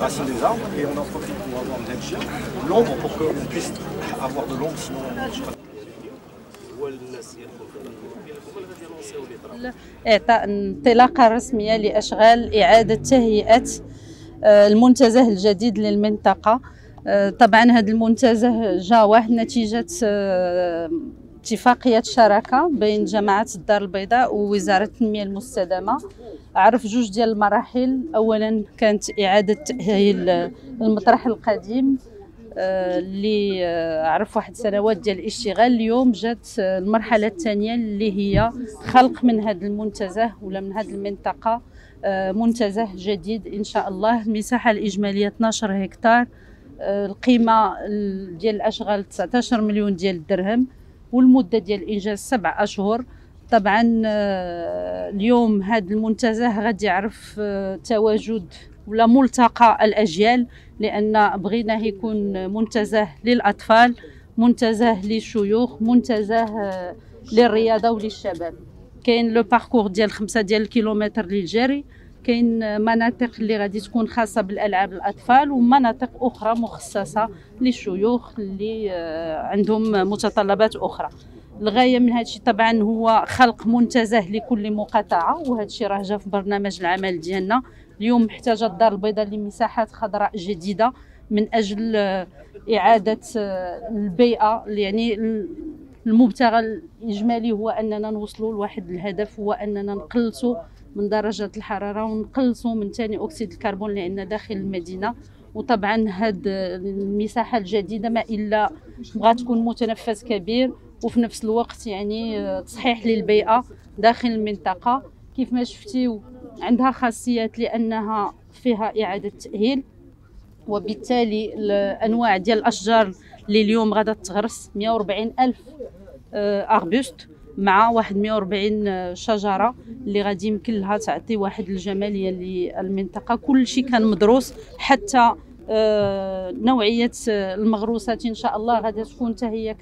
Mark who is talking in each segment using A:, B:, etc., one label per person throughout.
A: racines des arbres et on en profite pour avoir déjà l'ombre pour qu'on puisse avoir de l'ombre sinon je crois
B: إعطاء انطلاقة رسمية لأشغال إعادة تهيئة آه، المنتزه الجديد للمنطقة آه، طبعا هذا المنتزه جاء واحد نتيجة آه، اتفاقية شراكة بين جماعة الدار البيضاء ووزارة التنمية المستدامة. عرف جوج ديال المراحل. أولا كانت إعادة تأهيل المطرح القديم اللي عرف واحد سنوات ديال الاشتغال. اليوم جات المرحلة الثانية اللي هي خلق من هذا المنتزه ولا من هذه المنطقة منتزه جديد إن شاء الله. المساحة الإجمالية 12 هكتار القيمة ديال الأشغال 19 مليون ديال الدرهم. والمدة ديال الإنجاز سبع أشهر. طبعا اليوم هذا المنتزه غادي يعرف تواجد ولا ملتقى الأجيال لأن بغيناه يكون منتزه للأطفال منتزه للشيوخ منتزه آه، للرياضة وللشباب. كاين لو باركور ديال خمسة ديال الكيلومتر للجري. كاين مناطق اللي غادي تكون خاصة بالألعاب الأطفال ومناطق أخرى مخصصة للشيوخ اللي آه، عندهم متطلبات أخرى. الغاية من هذا الشيء طبعا هو خلق منتزه لكل مقاطعة وهذا الشيء راه جا في برنامج العمل ديالنا. اليوم محتاجة الدار البيضاء لمساحات خضراء جديدة من أجل آه، إعادة آه، البيئة. يعني المبتغى الإجمالي هو أننا نوصلوا لواحد الهدف هو أننا نقلصوا من درجة الحرارة ونقلصوا من ثاني أكسيد الكربون عندنا داخل المدينة. وطبعا هاد المساحة الجديدة ما إلا بغات تكون متنفس كبير وفي نفس الوقت يعني آه، تصحيح للبيئة داخل المنطقة. كيف ما شفتيو عندها خاصيات لأنها فيها إعادة تأهيل وبالتالي الأنواع ديال الأشجار اللي اليوم غادا تغرس 140 ألف أربوست. مع واحد 140 شجرة اللي غادي يمكن لها تعطي واحد الجمالية للمنطقة. كل شيء كان مدروس حتى آه، نوعية المغروسات إن شاء الله غادي تكون حتى هي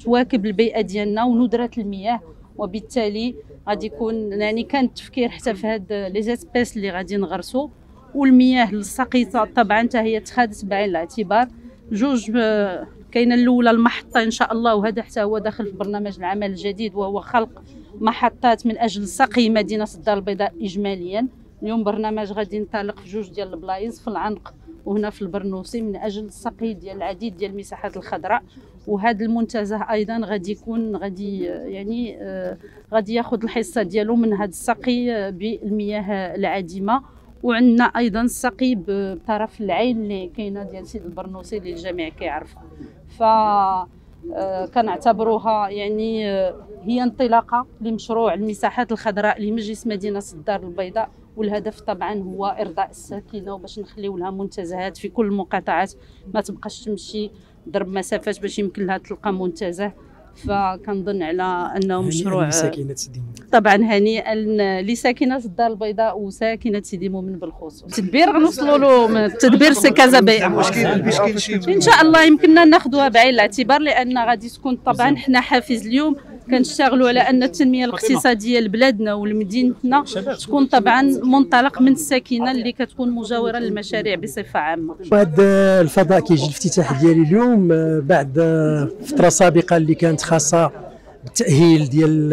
B: كتواكب البيئة ديالنا وندره المياه وبالتالي غادي يكون يعني كان التفكير حتى في هاد لي زيسبيس اللي غادي نغرسو. والمياه السقيطة طبعا حتى هي اتخذت بعين الاعتبار. جوج آه، كاينة الأولى المحطة إن شاء الله وهذا حتى هو داخل في برنامج العمل الجديد وهو خلق محطات من أجل سقي مدينة الدار البيضاء اجماليا. اليوم برنامج غادي ينطلق في جوج ديال البلايص في العنق وهنا في البرنوسي من أجل السقي ديال العديد ديال المساحات الخضراء. وهذا المنتزه أيضا غادي يكون غادي يعني آه، غادي ياخذ الحصة ديالو من هذا السقي بالمياه العادمه وعندنا أيضا السقي بطرف العين اللي كاينة ديال سيد البرنوسي اللي الجميع كيعرفها ف آه، كنعتبروها يعني آه، هي انطلاقة لمشروع المساحات الخضراء لمجلس مدينة الدار البيضاء والهدف طبعا هو إرضاء الساكنة وباش نخليو لها منتزهات في كل المقاطعات. ما تبقاش تمشي ضرب مسافات باش يمكن لها تلقى منتزه. فكنظن على انه مشروع
C: سيدي
B: طبعا هنيئا لساكنه الدار البيضاء وساكنه سيدي مؤمن بالخصوص التدبير غنوصلوا له التدبير سي كذا بيئه ان شاء الله يمكننا ناخذوها بعين الاعتبار لأن غادي تكون طبعا حنا حافز اليوم كنشتغلوا على أن التنمية الاقتصادية لبلادنا ولمدينتنا تكون طبعا منطلق من الساكنة اللي كتكون مجاورة للمشاريع بصفة عامة.
C: هذا الفضاء كيجي الافتتاح ديالي اليوم بعد فترة سابقة اللي كانت خاصة بالتأهيل ديال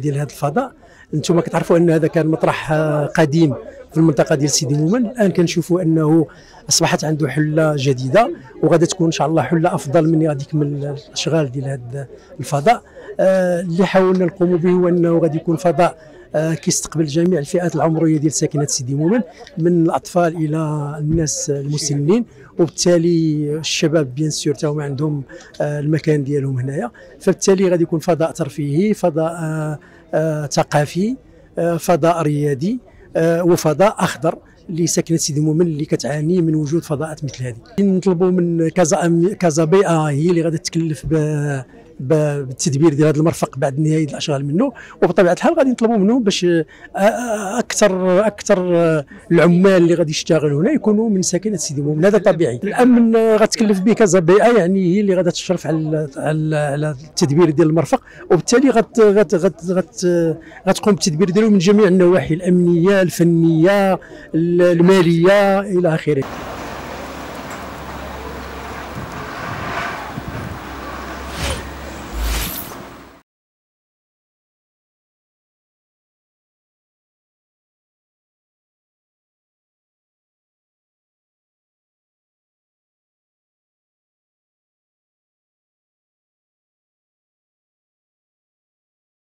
C: ديال هذا الفضاء أنتم كتعرفوا أن هذا كان مطرح قديم. في المنطقة ديال سيدي مومن. الآن كنشوفوا أنه أصبحت عنده حلة جديدة وغادي تكون إن شاء الله حلة أفضل من غادي يكمل الأشغال ديال هذا الفضاء. آه، اللي حاولنا نقوموا به هو أنه غادي يكون فضاء آه، كيستقبل جميع الفئات العمرية ديال ساكنة سيدي مومن من الأطفال إلى الناس المسنين. وبالتالي الشباب بيان سور تاهم عندهم آه، المكان ديالهم هنايا. فبالتالي غادي يكون فضاء ترفيهي فضاء ثقافي فضاء ريادي. وفضاء أخضر لساكنه سيدي مومن اللي كتعاني من وجود فضاءات مثل هذه. نطلبوا من كازا كازا بيئه هي اللي غادي تكلف بالتدبير ديال هذا المرفق بعد نهاية الأشغال منه. وبطبيعة الحال غادي نطلبوا منهم باش أكثر أكثر العمال اللي غادي يشتغلوا هنا يكونوا من ساكنه سيدي مؤمن هذا طبيعي. الامن غتكلف به كذا بيئه يعني هي اللي غادي تشرف على على التدبير ديال المرفق. وبالتالي غت غت غت غت غتقوم بالتدبير ديالو من جميع النواحي الأمنية الفنية المالية إلى آخره.